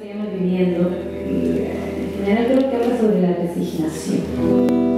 Seguimos viviendo. En general creo que habla sobre la resignación.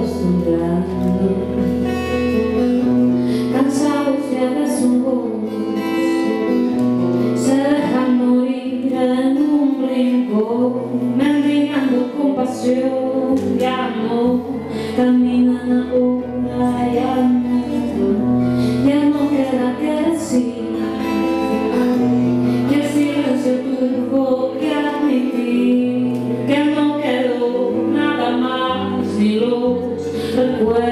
acostumbrado would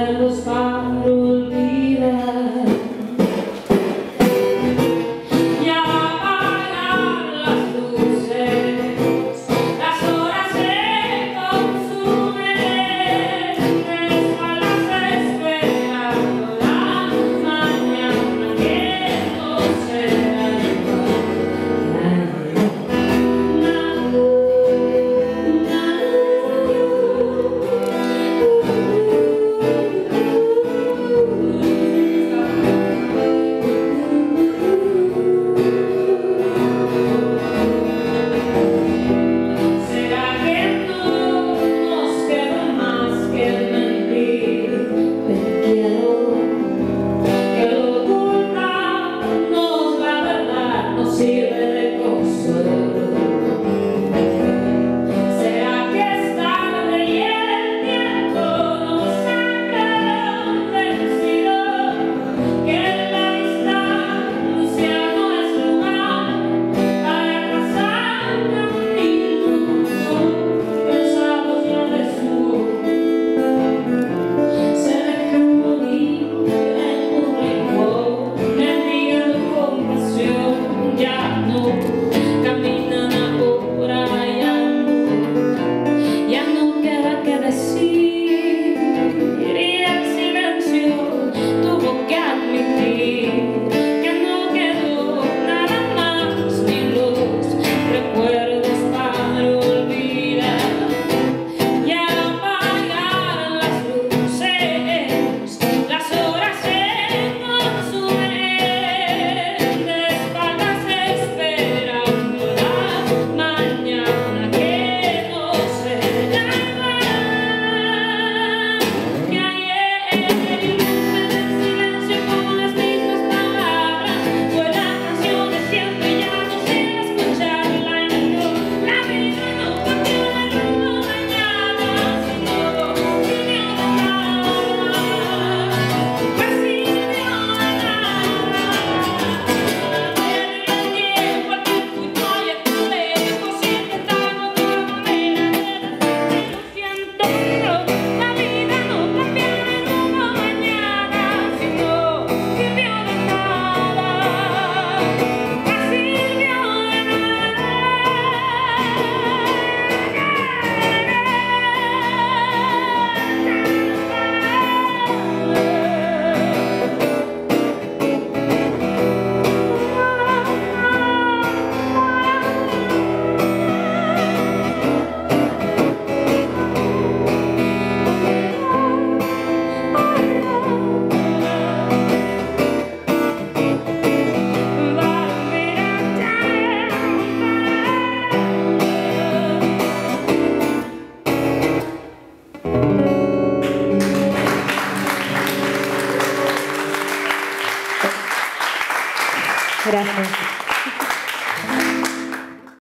Gracias.